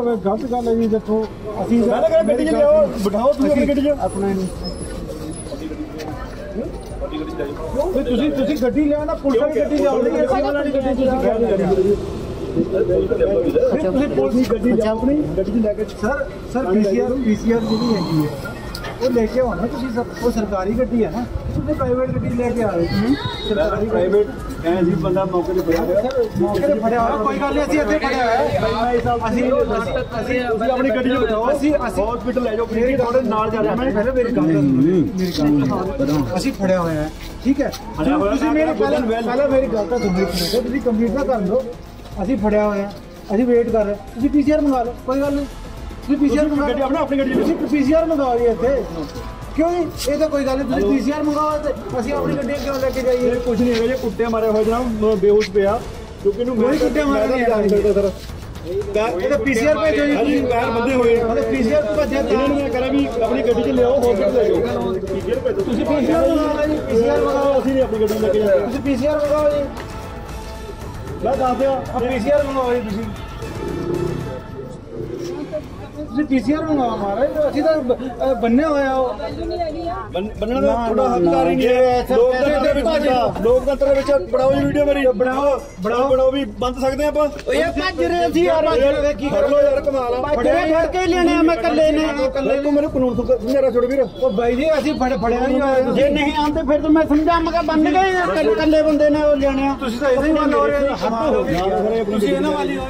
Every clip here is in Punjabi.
ਇਹ ਗਲਤ ਗੱਲ ਹੈ ਜੀ ਦੇਖੋ ਅਸੀਂ ਮੈਂ ਤਾਂ ਕਹਿੰਦਾ ਗੱਡੀ 'ਚ ਲਿਆਓ ਬਿਠਾਓ ਤੁਸੀਂ ਆਪਣੀ ਗੱਡੀ 'ਚ। ਆਪਣਾ ਨਹੀਂ। ਤੇ ਤੁਸੀਂ ਤੁਸੀਂ ਗੱਡੀ ਲਿਆ ਨਾ ਪੁਲਿਸ ਵਾਲੀ ਗੱਡੀ ਲਿਆਉਂਦੇ ਅਸੀਂ ਵਾਲੀ ਗੱਡੀ ਤੁਸੀਂ ਕਹਿ ਰਹੇ ਤੁਸੀਂ ਪੁਲਿਸ ਦੀ ਗੱਡੀ ਲਿਆਓ ਆਪਣੀ। ਗੱਡੀ 'ਚ ਲੈ ਕੇ ਸਰ ਸਰ ਪੀਸੀਆਰ ਪੀਸੀਆਰ ਜਿਹੜੀ ਹੈਗੀ ਹੈ ਉਹ ਲੈ ਕੇ ਆਉਣਾ ਤੁਸੀਂ ਸਰ। ਉਹ ਸਰਕਾਰੀ ਗੱਡੀ ਹੈ ਨਾ। ਤੁਸੀਂ ਪ੍ਰਾਈਵੇਟ ਗੱਡੀ ਲੈ ਕੇ ਆ ਰਹੇ ਹੋ ਸਰਕਾਰੀ ਪ੍ਰਾਈਵੇਟ ਐ ਜੀ ਬੰਦਾ ਮੌਕੇ ਤੇ ਫੜਿਆ ਮੌਕੇ ਤੇ ਫੜਿਆ ਹੋਇਆ। ਕੋਈ ਗੱਲ ਨਹੀਂ ਅਸੀਂ ਇੱਥੇ ਫੜਿਆ ਹੋਇਆ। ਅਸੀਂ ਅਸੀਂ ਤੁਸੀਂ ਆਪਣੀ ਗੱਡੀ 'ਚ ਬਿਠਾਓ ਅਸੀਂ ਅਸੀਂ ਹਸਪੀਟਲ ਲੈ ਜਾਓ ਮੇਰੀ ਤੁਹਾਡੇ ਨਾਲ ਜਾ ਰਿਹਾ। ਮੈਂ ਪਹਿਲਾਂ ਮੇਰੀ ਗੱਲ ਸੁਣੋ। ਮੇਰੀ ਗੱਲ ਸੁਣੋ। ਅਸੀਂ ਫੜਿਆ ਹੋਇਆ ਹੈ। ਠੀਕ ਹੈ? ਫੜਿਆ ਹੋਇਆ ਤੁਸੀਂ ਮੇਰੀ ਪਹਿਲਾਂ ਮੇਰੀ ਗੱਲ ਤਾਂ ਸੁਣੋ ਤੁਸੀਂ ਕੰਪਲੀਟ ਤਾਂ ਕਰ ਲਓ। ਅਸੀਂ ਫੜਿਆ ਹੋਇਆ ਹੈ, ਅਸੀਂ ਵੇਟ ਕਰ ਰਹੇ। ਤੁਸੀਂ ਪੀਸੀਆਰ ਮੰਗਾ ਲਓ। ਕੋਈ ਗੱਲ ਨਹੀਂ। ਤੁਸੀਂ ਪੀਸੀਆਰ ਮੰਗਾ ਗੱਡੀ ਆਪਣਾ ਆਪਣੀ ਗੱਡੀ ਤੁਸੀਂ ਪੀਸੀਆਰ ਮੰਗਾਓ ਜੀ ਇੱਥੇ। ਕਿਉਂ ਜੀ? ਇਹ ਤਾਂ ਕੋਈ ਗੱਲ ਨਹੀਂ ਤੁਸੀਂ ਪੀਸੀਆਰ ਮੰਗਾਓ ਤੇ ਅਸੀਂ ਆਪਣੀ ਗੱਡੀ ਕਿਉਂ ਲੈ ਕੇ ਜਾਈਏ। ਇਹ ਕੁਝ ਨਹੀਂ ਹੈਗਾ ਜੇ ਕੁੱਟੇ ਮਾਰੇ ਹੋਏ ਜਨਾਬ ਬੇਹੋਸ਼ ਪਿਆ। ਕਿਉਂਕਿ ਇਹਨੂੰ ਕੋਈ ਕੁੱਟਿਆ ਮਾਰਿਆ ਨਹੀਂ ਮੈਂ ਜਾਣ ਸਕਦਾ ਸਰ। ਇਹ ਤਾਂ ਪੀਸੀਆਰ ਭੇਜੋ ਜੀ ਹਾਂਜੀ ਪੈਰ ਬੰਦੇ ਹੋਏ। ਆ ਮਤਲਬ ਪੀਸੀਆਰ ਭੇਜਿਆ ਇਹਨਾਂ ਨੂੰ ਮੈਂ ਕਰਾਂ ਵੀ ਆਪਣੀ ਗੱਡੀ 'ਚ ਲਿਆਓ ਹਸਪੀਟਲ ਲੈ ਜਾਓ? ਪੀਸੀਆਰ ਭੇਜੋ। ਤੁਸੀਂ ਪੀਸੀਆਰ ਮੰਗਾਓ ਜੀ ਪੀਸੀਆਰ ਮੰਗਾਓ ਅਸੀਂ ਨਹੀਂ ਆਪਣੀ ਗੱਡੀ ਲੈ ਕੇ ਜਾਂਦੇ। ਤੁਸੀਂ ਪੀਸੀਆਰ ਮੰਗਾਓ ਜੀ। ਮੈਂ ਦੱਸ ਦਿਆਂ ਆ ਪੀਸੀਆਰ ਮੰਗਾਓ ਜੀ ਤੁਸੀਂ। ਤੁਸੀਂ ਪੀਸੀਆਰ ਮੰਗਾਓ ਮਹਾਰਾਜ ਅਸੀਂ ਤਾਂ ਬੰਨੇ ਹੋਇਆ ਉਹ। ਬੰਨਣ ਦਾ ਥੋੜਾ ਹੱਕਦਾਰ ਹੀ ਨਹੀਂ ਹੈ। ਲੋਕਤੰਤਰ ਦੇ ਵਿੱਚ ਲੋਕਤੰਤਰ ਵਿੱਚ ਬਣਾਓ ਜੀ ਵੀਡੀਓ ਮੇਰੀ। ਬਣਾਓ ਬਣਾਓ। ਬਣਾਓ ਵੀ ਬੰਦ ਸਕਦੇ ਆਪਾਂ? ਓਏ ਭੱਜ ਰਹੇ ਸੀ ਯਾਰ ਕੀ ਕਰ ਲੋ ਯਾਰ ਕਮਾਲ ਆ। ਫੜਿਆ ਫੜ ਕੇ ਲੈਣੇ ਆ ਮੈਂ ਕੱਲੇ ਨੇ ਕੱਲੇ ਤੂੰ ਮੈਨੂੰ ਕਾਨੂੰਨ ਤੋਂ ਮੇਰਾ ਛੋੜ ਵੀਰ। ਉਹ ਬਾਈ ਜੀ ਅਸੀਂ ਫੜ ਫੜਿਆ ਨਹੀਂ ਹੋਇਆ ਜੇ ਨਹੀਂ ਆਉਂਦੇ ਫਿਰ ਤਾਂ ਮੈਂ ਸਮਝਾਵਾਂਗਾ ਬੰਦ ਗਏ ਕੱਲ- ਕੱਲੇ ਬੰਦੇ ਨੇ ਉਹ ਲੈਣੇ ਆ। ਤੁਸੀਂ ਤਾਂ ਇਹਦੇ ਹੋ ਰਹੇ ਹੋ। ਤੁਸੀਂ ਇਹਨਾਂ ਵਾਲੀ ਹੋ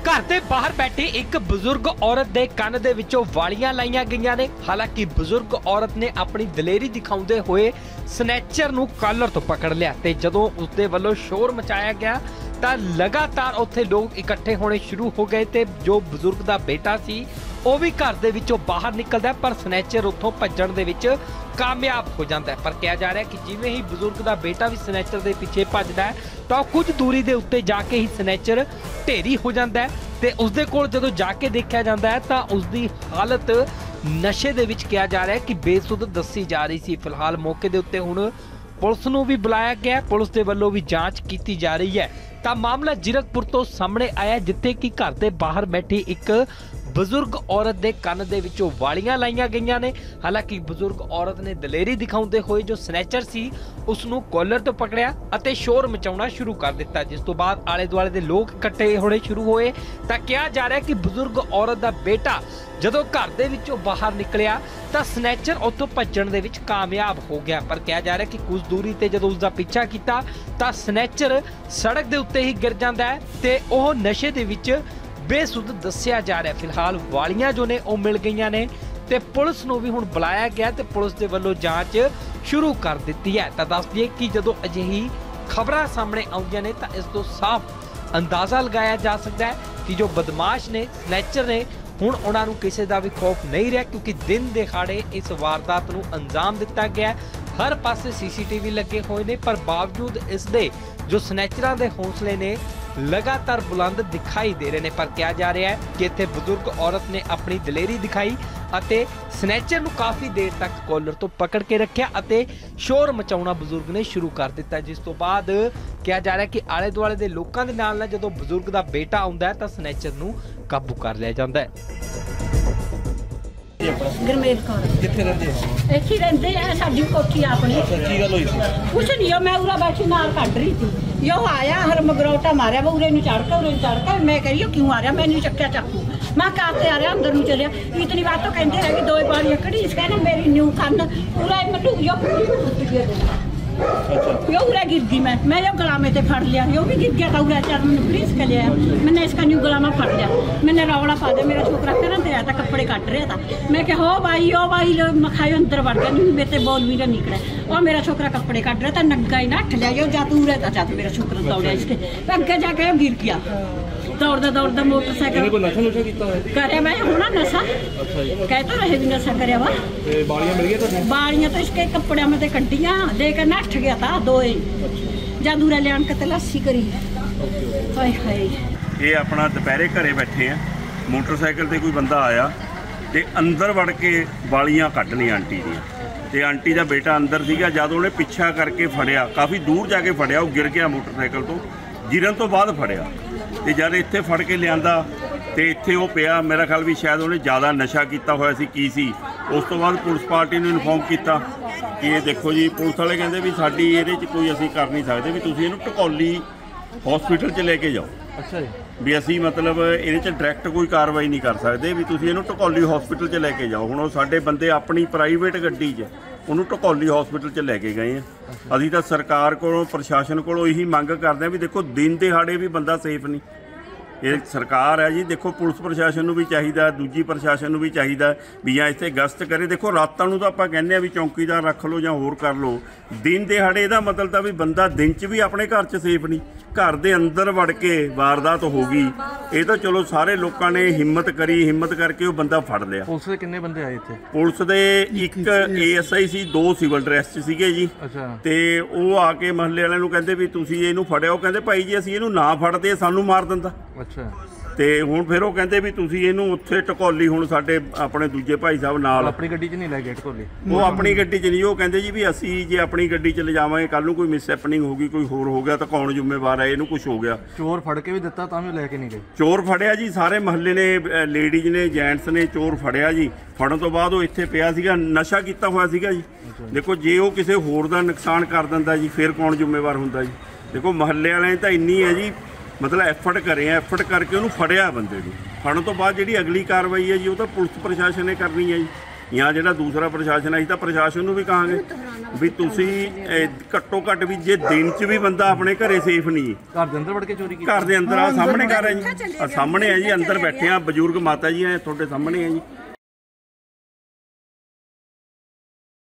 ਘਰ ਦੇ ਬਾਹਰ ਬੈਠੀ ਇੱਕ ਬਜ਼ੁਰਗ ਔਰਤ ਦੇ ਕੰਨ ਦੇ ਵਿੱਚੋਂ ਵਾਲੀਆਂ ਲਾਈਆਂ ਗਈਆਂ ਨੇ। ਹਾਲਾਂਕਿ ਬਜ਼ੁਰਗ ਔਰਤ ਨੇ ਆਪਣੀ ਦਲੇਰੀ ਦਿਖਾਉਂਦੇ ਹੋਏ ਸਨੈਚਰ ਨੂੰ ਕਾਲਰ ਤੋਂ ਪਕੜ ਲਿਆ ਤੇ ਜਦੋਂ ਉਸਦੇ ਵੱਲੋਂ ਸ਼ੋਰ ਮਚਾਇਆ ਗਿਆ ਤਾਂ ਲਗਾਤਾਰ ਉੱਥੇ ਲੋਕ ਇਕੱਠੇ ਹੋਣੇ ਸ਼ੁਰੂ ਹੋ ਗਏ ਤੇ ਜੋ ਬਜ਼ੁਰਗ ਦਾ ਬੇਟਾ ਸੀ, ਉਹ ਵੀ ਘਰ ਦੇ ਵਿੱਚੋਂ ਬਾਹਰ ਨਿਕਲਦਾ ਪਰ ਸਨੈਚਰ ਉੱਥੋਂ ਭੱਜਣ ਦੇ ਵਿੱਚ ਕਾਮਯਾਬ ਹੋ ਜਾਂਦਾ ਹੈ। ਪਰ ਕਿਹਾ ਜਾ ਰਿਹਾ ਕਿ ਜਿਵੇਂ ਹੀ ਬਜ਼ੁਰਗ ਦਾ ਬੇਟਾ ਵੀ ਸਨੈਚਰ ਦੇ ਪਿੱਛੇ ਭੱਜਦਾ ਹੈ, ਤਾਂ ਕੁਝ ਦੂਰੀ ਦੇ ਉੱਤੇ ਜਾ ਕੇ ਹੀ ਸਨੈਚਰ ਢੇਰੀ ਹੋ ਜਾਂਦਾ ਹੈ ਤੇ ਉਸਦੇ ਕੋਲ ਜਦੋਂ ਜਾ ਕੇ ਦੇਖਿਆ ਜਾਂਦਾ ਹੈ ਤਾਂ ਉਸਦੀ ਹਾਲਤ ਨਸ਼ੇ ਦੇ ਵਿੱਚ ਕਿਹਾ ਜਾ ਰਿਹਾ ਹੈ ਕਿ ਬੇਸੁੱਧ ਦੱਸੀ ਜਾ ਰਹੀ ਸੀ। ਫਿਲਹਾਲ ਮੌਕੇ ਦੇ ਉੱਤੇ ਹੁਣ ਪੁਲਿਸ ਨੂੰ ਵੀ ਬੁਲਾਇਆ ਗਿਆ ਪੁਲਿਸ ਦੇ ਵੱਲੋਂ ਵੀ ਜਾਂਚ ਕੀਤੀ ਜਾ ਰਹੀ ਹੈ। ਤਾਂ ਮਾਮਲਾ ਜਿਰਕਪੁਰ ਤੋਂ ਸਾਹਮਣੇ ਆਇਆ ਜਿੱਥੇ ਕਿ ਘਰ ਦੇ ਬਾਹਰ ਬੈਠੀ ਇੱਕ ਬਜ਼ੁਰਗ ਔਰਤ ਦੇ ਕੰਨ ਦੇ ਵਿੱਚੋਂ ਵਾਲੀਆਂ ਲਾਈਆਂ ਗਈਆਂ ਨੇ। ਹਾਲਾਂਕਿ ਬਜ਼ੁਰਗ ਔਰਤ ਨੇ ਦਲੇਰੀ ਦਿਖਾਉਂਦੇ ਹੋਏ ਜੋ ਸਨੈਚਰ ਸੀ ਉਸ ਨੂੰ ਕਾਲਰ ਤੋਂ ਪਕੜਿਆ ਅਤੇ ਸ਼ੋਰ ਮਚਾਉਣਾ ਸ਼ੁਰੂ ਕਰ ਦਿੱਤਾ, ਜਿਸ ਤੋਂ ਬਾਅਦ ਆਲੇ ਦੁਆਲੇ ਦੇ ਲੋਕ ਇਕੱਠੇ ਹੋਣੇ ਸ਼ੁਰੂ ਹੋਏ। ਤਾਂ ਕਿਹਾ ਜਾ ਰਿਹਾ ਕਿ ਬਜ਼ੁਰਗ ਔਰਤ ਦਾ ਬੇਟਾ ਜਦੋਂ ਘਰ ਦੇ ਵਿੱਚੋਂ ਬਾਹਰ ਨਿਕਲਿਆ, ਤਾਂ ਸਨੈਚਰ ਉੱਥੋਂ ਭੱਜਣ ਦੇ ਵਿੱਚ ਕਾਮਯਾਬ ਹੋ ਗਿਆ। ਪਰ ਕਿਹਾ ਜਾ ਰਿਹਾ ਕਿ ਕੁਝ ਦੂਰੀ ਤੇ ਜਦੋਂ ਉਸ ਦਾ ਪਿੱਛਾ ਕੀਤਾ, ਤਾਂ ਸਨੈਚਰ ਸੜਕ ਦੇ ਉੱਤੇ ਹੀ ਗਿਰ ਜਾਂਦਾ ਹੈ ਤੇ ਉਹ ਨਸ਼ੇ ਦੇ ਵਿੱਚ ਬੇਸੁੱਧ ਦੱਸਿਆ ਜਾ ਰਿਹਾ ਫਿਲਹਾਲ। ਵਾਲੀਆਂ ਜੋ ਨੇ, ਉਹ ਮਿਲ ਗਈਆਂ ਨੇ ਤੇ ਪੁਲਿਸ ਨੂੰ ਵੀ ਹੁਣ ਬੁਲਾਇਆ ਗਿਆ ਤੇ ਪੁਲਿਸ ਦੇ ਵੱਲੋਂ ਜਾਂਚ ਸ਼ੁਰੂ ਕਰ ਦਿੱਤੀ ਹੈ। ਤਾਂ ਦੱਸ ਦਈਏ ਕਿ ਜਦੋਂ ਅਜਿਹੀ ਖਬਰਾਂ ਸਾਹਮਣੇ ਆਉਂਦੀਆਂ ਨੇ, ਤਾਂ ਇਸ ਤੋਂ ਸਾਫ਼ ਅੰਦਾਜ਼ਾ ਲਗਾਇਆ ਜਾ ਸਕਦਾ ਹੈ ਕਿ ਜੋ ਬਦਮਾਸ਼ ਨੇ, ਸਨੈਚਰ ਨੇ, ਹੁਣ ਉਹਨਾਂ ਨੂੰ ਕਿਸੇ ਦਾ ਵੀ ਖੌਫ ਨਹੀਂ ਰਿਹਾ ਕਿਉਂਕਿ ਦਿਨ ਦਿਹਾੜੇ ਇਸ ਵਾਰਦਾਤ ਨੂੰ ਅੰਜਾਮ ਦਿੱਤਾ ਗਿਆ ਹਰ ਪਾਸੇ ਸੀਸੀਟੀਵੀ ਲੱਗੇ ਹੋਏ ਨੇ, ਪਰ ਬਾਵਜੂਦ ਇਸ ਦੇ ਜੋ ਸਨੈਚਰਾਂ ਦੇ ਹੌਸਲੇ ਨੇ ਲਗਾਤਾਰ ਬੁਲੰਦ ਦਿਖਾਈ ਦੇ ਰਹੇ ਨੇ ਪਰ ਕਿਹਾ ਜਾ ਰਿਹਾ ਹੈ ਕਿ ਇੱਥੇ ਬਜ਼ੁਰਗ ਔਰਤ ਨੇ ਆਪਣੀ ਦਲੇਰੀ ਦਿਖਾਈ ਅਤੇ ਸਨੈਚਰ ਨੂੰ ਕਾਫੀ ਦੇਰ ਤੱਕ ਕਾਲਰ ਤੋਂ ਪਕੜ ਕੇ ਰੱਖਿਆ ਅਤੇ ਸ਼ੋਰ ਮਚਾਉਣਾ ਬਜ਼ੁਰਗ ਨੇ ਸ਼ੁਰੂ ਕਰ ਦਿੱਤਾ ਜਿਸ ਤੋਂ ਬਾਅਦ ਕਿਹਾ ਜਾ ਰਿਹਾ ਹੈ ਕਿ ਆਲੇ ਦੁਆਲੇ ਦੇ ਲੋਕਾਂ ਦੇ ਨਾਲ ਨਾਲ ਜਦੋਂ ਬਜ਼ੁਰਗ ਦਾ ਬੇਟਾ ਆਉਂਦਾ ਹੈ ਤਾਂ ਸਨੈਚਰ ਨੂੰ ਕਾਬੂ ਕਰ ਲਿਆ ਜਾਂਦਾ ਹੈ। ਗਰਮੇਲ ਕੌਰ। ਕਿੱਥੇ ਰਹਿੰਦੇ ਹੋ? ਇੱਥੇ ਰਹਿੰਦੇ ਆ ਸਾਡੀ ਕੋਠੀ ਆਪਣੀ। ਕੀ ਗੱਲ ਹੋਈ ਸੀ? ਕੁਛ ਨਹੀਂ ਮੈਂ ਉਰਾ ਬੈਠੀ ਨਾਲ ਕੱਢ ਰਹੀ ਸੀ। ਯੋ ਆਇਆ ਹਰ ਮਗਰੋਟਾ ਮਾਰਿਆ ਵਾ ਉਰੇ ਨੂੰ ਚੜ ਕੇ ਉਰੇ ਨੂੰ ਚੜ ਕੇ ਮੈਂ ਕਹੀ ਕਿਉਂ ਆ ਰਿਹਾ ਮੈਨੂੰ ਚੱਕਿਆ ਚਾਕੂ ਮੈਂ ਕਾਤੇ ਆ ਰਿਹਾ ਅੰਦਰ ਨੂੰ ਚਲਿਆ ਇਤਨੀ ਬਾਤ ਤਾਂ ਕਹਿੰਦੇ ਰਹੇ ਕਿ ਦੋ ਬਾਰੀਆਂ ਕੜੀ ਇਸ ਕਹਿੰਦੇ ਮੇਰੀ ਨਿਊ ਕੰਨ ਪੂਰਾ ਮਟੂ ਯੋ यो उरा गिर गई मैं मैं यो गला में से फड़ लिया यो भी गिर गया था उरा चार मैंने पुलिस के लिया मैंने इसका न्यू गला में फड़ लिया मैंने रौला पा दिया मेरा छोकरा कर दिया था कपड़े काट रहा था मैं क्या हो भाई ओ भाई लो मखायो अंदर बढ़ गया नहीं मेरे बोल भी ना निकले ਉਹ ਮੇਰਾ ਛੋਕਰਾ ਕੱਪੜੇ ਕੱਢ ਰਿਹਾ ਤਾਂ ਨੰਗਾ ਹੀ ਨਾ ਠਲਿਆ ਜੋ ਜਾ ਤੂੰ ਰਹਿ ਤਾਂ ਮੇਰਾ ਛੋਕਰਾ ਦੌੜਿਆ ਇਸਕੇ ਅੱਗੇ ਜਾ ਕੇ ਗਿਰ ਗਿਆ ਦੌੜਦਾ ਦੌੜਦਾ ਮੋਟਰਸਾਈਕਲ ਕੋਈ ਨਸ਼ਾ ਨੁਸ਼ਾ ਕੀਤਾ ਹੋਇਆ? ਕਰਿਆ ਮੈਂ ਹੁਣ ਨਸ਼ਾ। ਕਹਿ ਤਾਂ ਰਹੇ ਵੀ ਨਸ਼ਾ ਕਰਿਆ ਵਾ। ਤੇ ਬਾਲੀਆਂ ਮਿਲ ਗਈਆਂ ਤੁਹਾਨੂੰ ਬਾਲੀਆਂ ਤਾਂ ਇਸਕੇ ਕੱਪੜਿਆਂ ਮੇ ਤੇ ਕੱਢੀਆਂ ਲੈ ਕੇ ਨੱਠ ਗਿਆ ਤਾਂ ਦੋਏ ਜਾਂ ਦੂਰਾ ਲਿਆਣ ਕੇ ਤਲਾਸ਼ੀ ਕਰੀ। ਹਾਏ ਹਾਏ। ਇਹ ਆਪਣਾ ਦੁਪਹਿਰੇ ਘਰੇ ਬੈਠੇ ਆ। ਮੋਟਰਸਾਈਕਲ ਤੇ ਕੋਈ ਬੰਦਾ ਆਇਆ ਤੇ ਅੰਦਰ ਵੜ ਕੇ ਬਾਲੀਆਂ ਕੱਢ ਲਈ ਆਂਟੀ ਦੀਆਂ। ਤੇ ਆਂਟੀ ਦਾ ਬੇਟਾ ਅੰਦਰ ਸੀਗਾ, ਜਦ ਉਹਨੇ ਪਿੱਛਾ ਕਰਕੇ ਫੜਿਆ, ਕਾਫੀ ਦੂਰ ਜਾ ਕੇ ਫੜਿਆ, ਉਹ ਗਿਰ ਗਿਆ ਮੋਟਰਸਾਈਕਲ ਤੋਂ, ਗਿਰਨ ਤੋਂ ਬਾਅਦ ਫੜਿਆ। ਤੇ ਜਦ ਇੱਥੇ ਫੜ ਕੇ ਲਿਆਂਦਾ, ਤੇ ਇੱਥੇ ਉਹ ਪਿਆ, ਮੇਰਾ ਖਿਆਲ ਵੀ ਸ਼ਾਇਦ ਉਹਨੇ ਜ਼ਿਆਦਾ ਨਸ਼ਾ ਕੀਤਾ ਹੋਇਆ ਸੀ, ਕੀ ਸੀ। ਉਸ ਤੋਂ ਬਾਅਦ ਪੁਲਿਸ ਪਾਰਟੀ ਨੂੰ ਇਨਫੋਰਮ ਕੀਤਾ ਕਿ ਇਹ ਦੇਖੋ ਜੀ, ਪੁਲਿਸ ਵਾਲੇ ਕਹਿੰਦੇ ਵੀ ਸਾਡੀ ਇਹਦੇ 'ਚ ਕੋਈ ਅਸੀਂ ਕਰ ਨਹੀਂ ਸਕਦੇ, ਵੀ ਤੁਸੀਂ ਇਹਨੂੰ ਟਕੌਲੀ ਹਸਪੀਟਲ 'ਚ ਲੈ ਕੇ ਜਾਓ। ਅੱਛਾ ਜੀ। ਵੀ ਅਸੀਂ ਮਤਲਬ ਇਹਦੇ 'ਚ ਡਾਇਰੈਕਟ ਕੋਈ ਕਾਰਵਾਈ ਨਹੀਂ ਕਰ ਸਕਦੇ ਵੀ ਤੁਸੀਂ ਇਹਨੂੰ ਟਕੌਲੀ ਹਸਪੀਟਲ 'ਚ ਲੈ ਕੇ ਜਾਓ। ਹੁਣ ਉਹ ਸਾਡੇ ਬੰਦੇ ਆਪਣੀ ਪ੍ਰਾਈਵੇਟ ਗੱਡੀ 'ਚ, ਉਹਨੂੰ ਟਕੌਲੀ ਹਸਪੀਟਲ 'ਚ ਲੈ ਕੇ ਗਏ ਆ। ਅਸੀਂ ਤਾਂ ਸਰਕਾਰ ਕੋਲੋਂ, ਪ੍ਰਸ਼ਾਸਨ ਕੋਲੋਂ ਇਹੀ ਮੰਗ ਕਰਦੇ ਆ ਵੀ ਦੇਖੋ ਦਿਨ ਦਿਹਾੜੇ ਵੀ ਬੰਦਾ ਸੇਫ ਨਹੀਂ। ਇਹ ਸਰਕਾਰ ਹੈ ਜੀ ਦੇਖੋ ਪੁਲਿਸ ਪ੍ਰਸ਼ਾਸਨ ਨੂੰ ਵੀ ਚਾਹੀਦਾ ਦੂਜੀ ਪ੍ਰਸ਼ਾਸਨ ਨੂੰ ਵੀ ਚਾਹੀਦਾ ਵੀ ਜਾਂ ਇੱਥੇ ਗਸ਼ਤ ਕਰੇ। ਦੇਖੋ ਰਾਤਾਂ ਨੂੰ ਤਾਂ ਆਪਾਂ ਕਹਿੰਦੇ ਆ ਵੀ ਚੌਕੀਦਾਰ ਰੱਖ ਲਓ ਜਾਂ ਹੋਰ ਕਰ ਲਓ। ਦਿਨ ਦਿਹਾੜੇ ਇਹਦਾ ਮਤਲਬ ਤਾਂ ਵੀ ਬੰਦਾ ਦਿਨ 'ਚ ਵੀ ਆਪਣੇ ਘਰ 'ਚ ਸੇਫ ਨਹੀਂ। ਘਰ ਦੇ ਅੰਦਰ ਵੜ ਕੇ ਵਾਰਦਾਤ ਹੋ ਗਈ। ਇਹ ਤਾਂ ਚਲੋ ਸਾਰੇ ਲੋਕਾਂ ਨੇ ਹਿੰਮਤ ਕਰੀ ਹਿੰਮਤ ਕਰਕੇ ਉਹ ਬੰਦਾ ਫੜ ਲਿਆ। ਪੁਲਿਸ ਦੇ ਕਿੰਨੇ ਬੰਦੇ ਆਏ ਇੱਥੇ? ਪੁਲਿਸ ਦੇ ਇੱਕ ਏਐਸਆਈ ਸੀ ਦੋ ਸਿਵਲ ਡਰੈਸ 'ਚ ਸੀਗੇ ਜੀ। ਅੱਛਾ। ਤੇ ਉਹ ਆ ਕੇ ਮਹੱਲੇ ਵਾਲਿਆਂ ਨੂੰ ਕਹਿੰਦੇ ਵੀ ਤੁਸੀਂ ਇਹਨੂੰ ਫੜਿਆ। ਉਹ ਕਹਿੰਦੇ ਭਾਈ ਜੀ ਅਸੀਂ ਇਹਨੂੰ ਨਾ ਫੜਦੇ ਸਾਨੂੰ ਮਾਰ ਦਿੰਦਾ। ਅੱਛਾ। ਤੇ ਹੁਣ ਫਿਰ ਉਹ ਕਹਿੰਦੇ ਵੀ ਤੁਸੀਂ ਇਹਨੂੰ ਉੱਥੇ ਟਕੌਲੀ ਹੁਣ ਸਾਡੇ ਆਪਣੇ ਦੂਜੇ ਭਾਈ ਸਾਹਿਬ ਨਾਲ। ਆਪਣੀ ਗੱਡੀ 'ਚ ਨਹੀਂ ਲੈ ਗਏ ਢੋਲੇ ਉਹ ਆਪਣੀ ਗੱਡੀ 'ਚ ਨਹੀਂ ਉਹ ਕਹਿੰਦੇ ਜੀ ਵੀ ਅਸੀਂ ਜੇ ਆਪਣੀ ਗੱਡੀ 'ਚ ਲਿਜਾਵਾਂਗੇ ਕੱਲ ਨੂੰ ਕੋਈ ਮਿਸਹੈਪਨਿੰਗ ਹੋ ਗਈ ਕੋਈ ਹੋਰ ਹੋ ਗਿਆ ਤਾਂ ਕੌਣ ਜ਼ਿੰਮੇਵਾਰ ਹੈ ਇਹਨੂੰ ਕੁਝ ਹੋ ਗਿਆ। ਚੋਰ ਫੜ ਕੇ ਵੀ ਦਿੱਤਾ ਤਾਂ ਵੀ ਲੈ ਕੇ ਨਹੀਂ ਗਏ। ਚੋਰ ਫੜਿਆ ਜੀ ਸਾਰੇ ਮਹੱਲੇ ਨੇ ਲੇਡੀਜ਼ ਨੇ ਜੈਂਟਸ ਨੇ ਚੋਰ ਫੜਿਆ ਜੀ। ਫੜਨ ਤੋਂ ਬਾਅਦ ਉਹ ਇੱਥੇ ਪਿਆ ਸੀਗਾ ਨਸ਼ਾ ਕੀਤਾ ਹੋਇਆ ਸੀਗਾ ਜੀ। ਦੇਖੋ ਜੇ ਉਹ ਕਿਸੇ ਹੋਰ ਦਾ ਨੁਕਸਾਨ ਕਰ ਦਿੰਦਾ ਜੀ ਫਿਰ ਕੌਣ ਜ਼ਿੰਮੇਵਾਰ ਹੁੰਦਾ ਜੀ? ਦੇਖੋ ਮਹੱਲੇ ਵਾਲਿਆਂ ਤਾਂ ਇੰਨੀ ਹੈ ਜੀ ਮਤਲਬ ਐਫਰਟ ਕਰੇ ਆ ਐਫਰਟ ਕਰਕੇ ਉਹਨੂੰ ਫੜਿਆ ਬੰਦੇ ਨੂੰ। ਫੜਨ ਤੋਂ ਬਾਅਦ ਜਿਹੜੀ ਅਗਲੀ ਕਾਰਵਾਈ ਹੈ ਜੀ ਉਹ ਤਾਂ ਪੁਲਿਸ ਪ੍ਰਸ਼ਾਸਨ ਨੇ ਕਰਨੀ ਹੈ ਜੀ। ਜਾਂ ਜਿਹੜਾ ਦੂਸਰਾ ਪ੍ਰਸ਼ਾਸਨ ਹੈ ਅਸੀਂ ਤਾਂ ਪ੍ਰਸ਼ਾਸਨ ਨੂੰ ਵੀ ਕਹਾਂਗੇ ਵੀ ਤੁਸੀਂ ਘੱਟੋ ਘੱਟ ਵੀ ਜੇ ਦਿਨ 'ਚ ਵੀ ਬੰਦਾ ਆਪਣੇ ਘਰੇ ਸੇਫ ਨਹੀਂ ਘਰ ਦੇ ਅੰਦਰ ਵੜ ਕੇ ਚੋਰੀ ਕੀਤੀ? ਘਰ ਦੇ ਅੰਦਰ ਆ ਸਾਹਮਣੇ ਘਰ ਹੈ ਜੀ। ਆ ਸਾਹਮਣੇ ਹੈ ਜੀ ਅੰਦਰ ਬੈਠੇ ਆ ਬਜ਼ੁਰਗ ਮਾਤਾ ਜੀ ਆ ਤੁਹਾਡੇ ਸਾਹਮਣੇ ਹੈ ਜੀ।